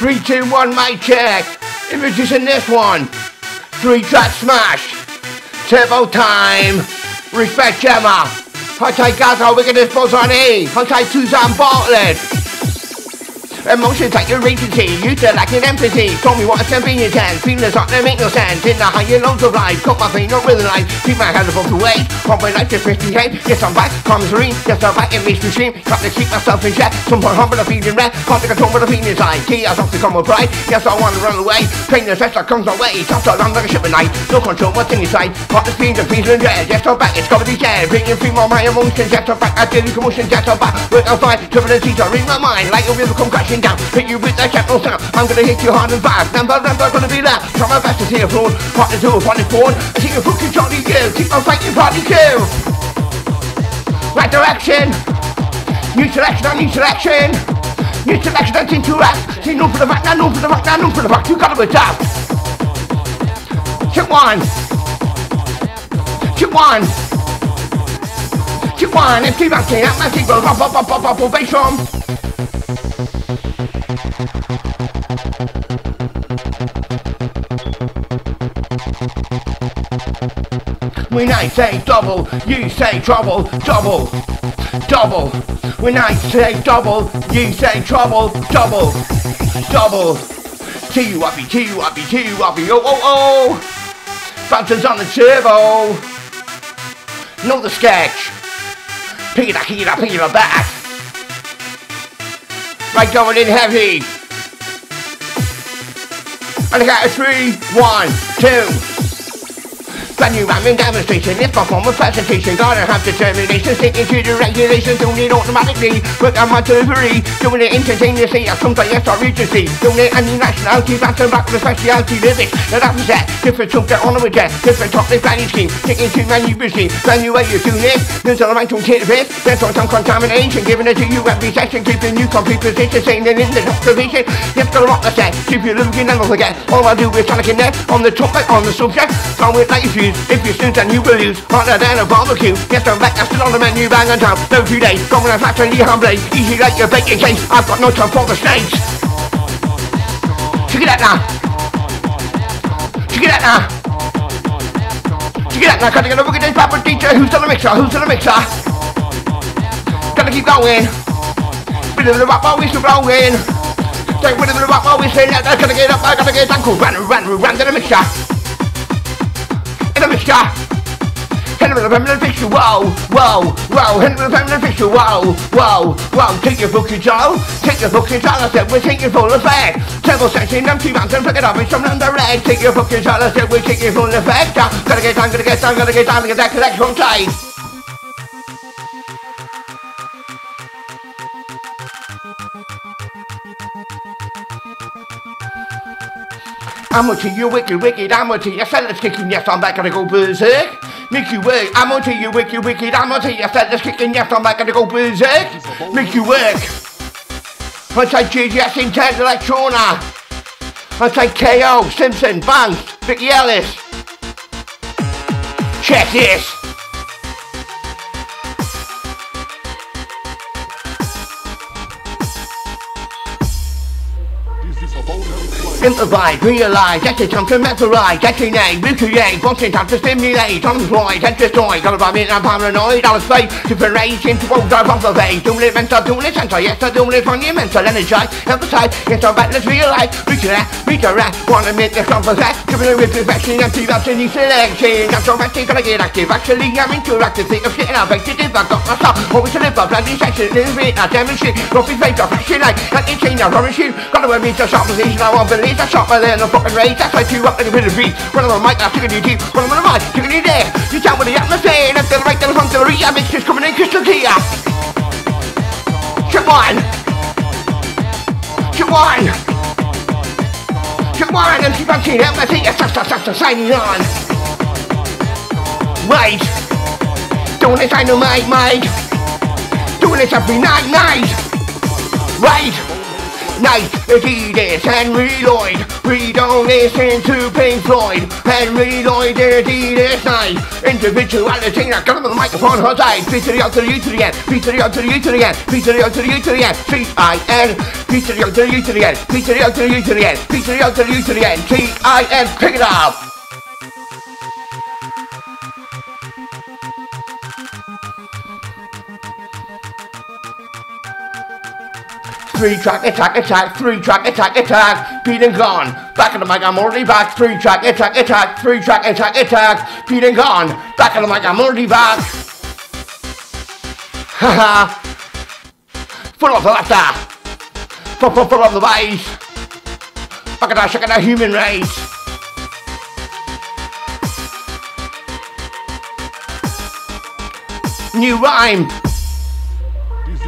Three, two, one, mic check. Introducing this one. Three track smash. Turbo time. Respect Gemma. Tight Gaza, wickedness buzz on E. Tight Suzanne Bartlett. Emotions like your regency, you to like an empathy. Told me what a convenience and feelings like they make no sense. In the higher lows of life, cut my feet not the life. Keep my head above the weight, pump my life to 50 k. Yes, I'm back, calm serene. Yes, I'm back, it makes me scream. Got to keep myself in check. Some point humble, the feeling red. Can't take tongue, but the feeling inside. I have to come with pride. Yes, I want to run away. Pain and stress that comes my way. Tossed around like a ship at night. No control, what's in inside. Got the speed and feeling dread. Yes, I'm back, it's comedy dead. Bringing free my emotions. Yes, I'm back, I did commotion. Yes, I'm back. Work on fine. Turbulencies are in my mind. Like a river come crashing down. Hit you with that gentle sound. I'm gonna hit you hard and fast. Number, number, gonna be loud. Try my best to see a fraud. Part two, part four. I see a fucking Johnny Gill. Keep on fighting, party kill. Right direction. New selection, on new selection. New selection, I think to act. See, no for the back, now, no for the back, now, no for the back. You gotta go down. Chip one. Chip one. Chip one. Empty back, I'm not single. Pop, pop, pop, pop, pop, pop, bass drum. When I say double, you say trouble, double, double. When I say double, you say trouble, double, double. T-U-uppy, T-U-uppy, T-U-uppy, oh, oh, oh. Bouncers on the turbo. Know the sketch. Pick it up, pick it up, pick it up back. Right, going in heavy. And I got a three, one, two. Brand new rhyming demonstration, if I form a presentation Gotta have determination, sticking to the regulations Doing it automatically, work on my delivery Doing it instantaneously, I sometimes yes I regency Doing it any nationality, back to back with a speciality lyrics. Now that was that, different that on with that Different top this planning scheme, sticking to menu busy Brand new way of doing it, there's right to hit it There's on some contamination, giving it to you every session. Keeping you complete position, saying it in the You've got to rock the set, keep you looking and not forget All I do is try to connect on the topic, on the subject. Go with like you if you snooze, then you will lose. Harder than a barbecue. Yes, I'm back, I'm still on the menu, bang on top. No two days, gone when I flat and humbly. Easy like your bacon case. I've got no time for the snakes. Check it out now. Check it out now. Check it out now. Gotta get a look at papa teacher. Who's on the mixer? Who's on the mixer? Gotta keep going. Bit of the rock while we're still blowing. Take with the rock while we're saying that. Gotta get up, I gotta get down. Cool, Run, run, run to the mixer the mixture. Henry the Feminine Picture, whoa, whoa, whoa, Henry the Feminine Picture, whoa, whoa, whoa, take your fucking Joe, take your fucking Joe, I said we're taking full effect. Table section, empty mountain, and pick it up, it's from under red, take your fucking Joe, I said we're taking full effect. Gotta get down, gotta get down, gotta get down, to get that correct from tight. I'm tell you wicked, wicked, I'm tell you fellas kicking, yes, I'm back gonna go berserk. Make you work, I'm tell you wicked, wicked, I'm tell you fellas kicking, yes, I'm back gonna go berserk. Make you work. I say GGS Intent Electrona. I say KO, Simpson, Banks, Vicky Ellis. Check this. Improvise, realize, get it time to memorize, get your name, recreate, boxing time to stimulate, unemployed, and destroy, gotta buy me I'm paranoid, I'll space, separation to all drive off the way, doing it mental, doing it center, yes, I'm doing it from your mental, energize, emphasize, yes, I'm back, let's realize, it out, wanna make the composite, giving it with perfection, empty that's a new selection, I'm so active, gotta get active, actually I'm interactive, think of shit and I'll make if I got my stuff, always to live up, bloody section, live it, I demonstrate, coffee face, I fashion like, like it change, I promise you, gotta wear me to sharp position, I won't believe I shot my in the fucking rage. That's why you up like a bit beat. I'm on the mic, I'm taking deep. When I'm on the mic, taking you there. You tell me the atmosphere. That's the right, that's the the remix is coming in crystal clear. Chip one. Chip one. Chip one. And keep on seeing see. Yes, that's, that's, that's, signing on. Right. Doing this, I know, mate, mate. Doing this every night, night. Right. Night, Adidas, Henry Lloyd. We don't listen to Pink Floyd. Henry Lloyd, Adidas night. Individuality, now come on the microphone, hold tight. Beat to the out to the U to the end. Beat to the out to the U to the end. Beat to the out to the U to the end. T-I-N. Beat to the out to the U to the end. Beat to the out to the U to the end. Beat to the out to the U to the end. T-I-N. Pick it up. Three track attack attack, three track attack attack, Pete and gone. Back in the mic, I'm already back. Three track attack attack, three track attack attack, Pete and gone. Back in the mic, I'm already back. Haha. full of the laughter. Full, full, full of the bass. Back at that, at that human race. New rhyme.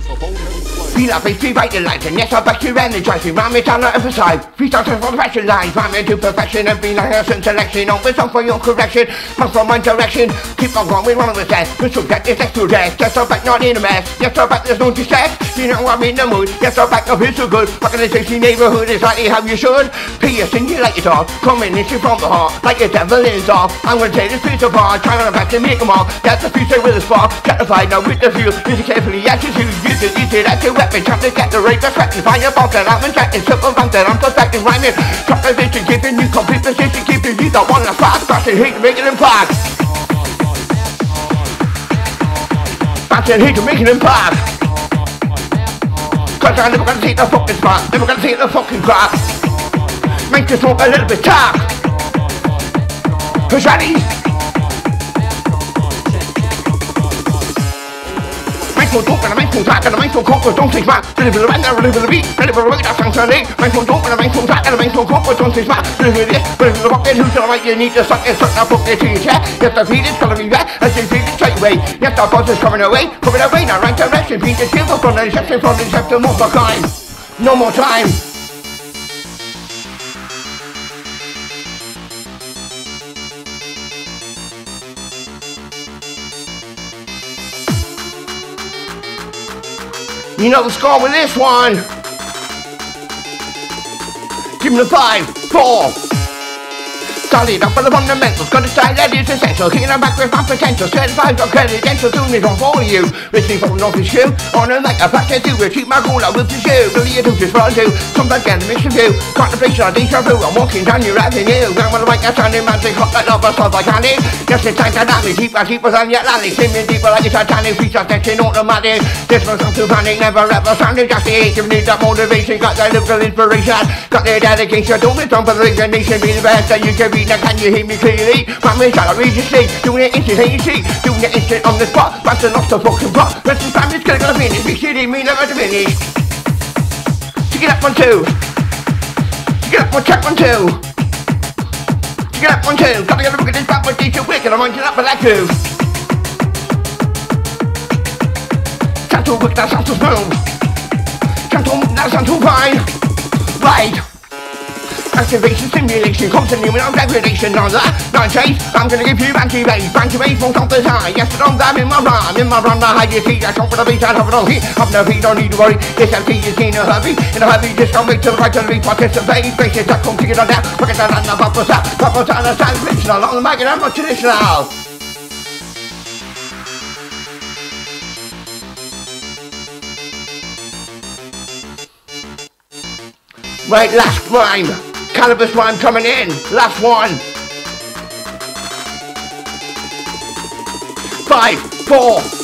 Feel up, it's right the lights, and yes, I bet you energize me. Rhyme it on the other side. Freestyle to profession lines. Rhyme into perfection and be like a certain selection. Always on for your correction. Come from my direction. Keep on going, of the set. The subject is next to death. Yes, I bet not in a mess. Yes, I bet there's no distress. You know I'm in the mood. Yes, I bet of it's so good. Back in the 60 neighborhood, is exactly how you should. Piercing you like it all. Coming into from the heart. Like a devil is off. I'm gonna take this piece apart. Trying to back to make them all. That's the future with a spark. Justified now with the view. It carefully as you choose. Use it, use it as your weapon. Trying to get the respecting. Find your fault that I'm injecting. Simple fun that I'm perfecting. Rhyming. Composition giving you complete position. Keeping you the one that's fast. Crashing hate it impact. Crashing hate it impact. Cause I'm never gonna take the fucking spot. Never gonna take the fucking crap. Make this smoke a little bit dark. Who's ready? Mindful talk and a mindful talk and a mindful talk with don't say smart. Ready for the band, ready for the beat, ready for the beat, that's on Sunday. Mindful talk and a mindful talk and a mindful talk with don't say smart. Ready for this, ready for the bucket, who's gonna you need to suck and suck that bucket to your chest. Yes, the feed is gonna be back, as you feed it straight away. Yes, the buzz is coming away, coming away, now right direction. Beat the silver from the reception, from the reception, more time. No more time. You know the score with this one. Give me the five, four. Solid up on the fundamentals, got to style that is essential. Kicking back with my potential, certified got credential, doing it on you. Listening from North is you, on a like a practice to achieve my goal, I will pursue. Believe it just run to, sometimes get a mission view. Contemplation on deja vu, I'm walking down your avenue. I'm on the right, I'm sounding magic, hot like lava, soft like honey. Just in time to me, deeper, deeper than your landing. Swimming deeper like a Titanic, feet are tension automatic. This one's not too panic, never ever sounding just the age. You need that motivation, got that little inspiration, got the dedication. Don't be dumb for the nation, be the best that you can be. Now can you hear me clearly? Family shall I read you see? Doing it instantaneously, doing it instant on the spot. Bouncing off the fucking block. Rest in family's gonna gonna finish. Big city, me never diminish. Check it up one two. Check it up one check one two. Check it up one two. Gotta get a look at this bad boy teacher wicked. I'm on up for that too. Sound too wicked, that sounds too smooth. Sound too, that sounds too fine. Right. Activation, stimulation, continuing on degradation on that Nine chase, I'm gonna give you anti-base Anti-base from top to high Yes, I'm down in my rhyme In my rhyme, the high you see I come for the beat, I have it on heat. Have no heat, don't need to worry. This MT is in a hurry In a hurry, just come to the right to the beat Participate, bases that come to get on down at that and the bubbles out Bubbles out, the sound original On the mic and I'm not traditional. Right, last rhyme. Cannabis rhyme coming in. Last one. Five, four.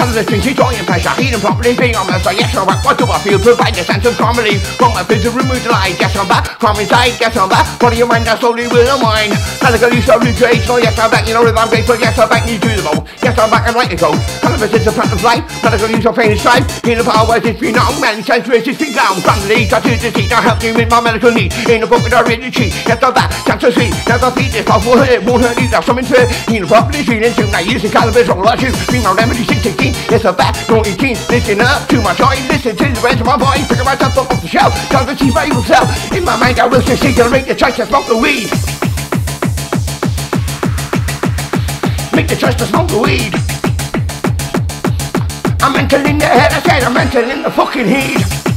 Brings you joy and pleasure. Healing properly, being on yes, I'm back. What do I feel? Provide a sense of comedy. From my physical remove the light. Yes, I'm back. From inside, yes, I'm back. Body your mind, that slowly will unwind. Medically, so recreational. Yes, I'm back. You know that I'm grateful. Yes, I'm back. You do the most. Yes, I'm back and like to go. Is a plant of life. Medical use of pain and strife. Healing power is been known. Many centuries it's down. Family, got to deceit. Now help you with my medical need. In the book I the cheat. Yes, I'm back. Chance to see. Never feed this. Powerful hurt. Won't hurt you. That's something to it. Properly. Feeling soon. Now using cannabis all about you. Bring my remedy 616. Yes, I'm back. Don't 18. Listen up to my joy. Listen to the rest of my voice. Pick myself up off the shelf. Tell the chief I will sell. In my mind, I will succeed. Gonna make the choice to smoke the weed. Make the choice to smoke the weed. I'm mental in the head, I said I'm mental in the fucking heat.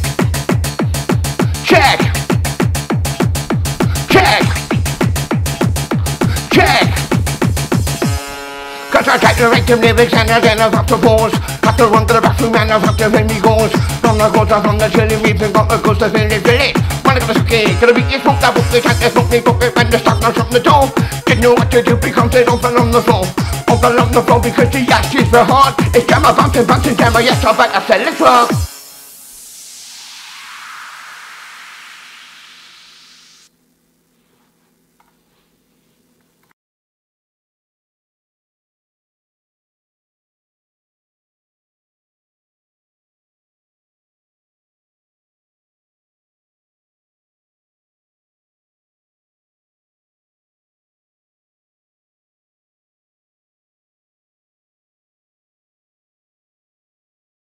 I take the victim lyrics and then I've have to pause Have to run to the bathroom and I've have to ring me goes From the goes from the chilly weeping got the ghost of Philly Philly Wanna get the ski, gonna beat you smoke that book, they can't smoke, they book it when the stock knocks on the door Didn't know what to do because they open on the floor. Open on the floor because the ash is for hard It's jammer bouncing, bouncing, jammer, yes, I bet I said it's wrong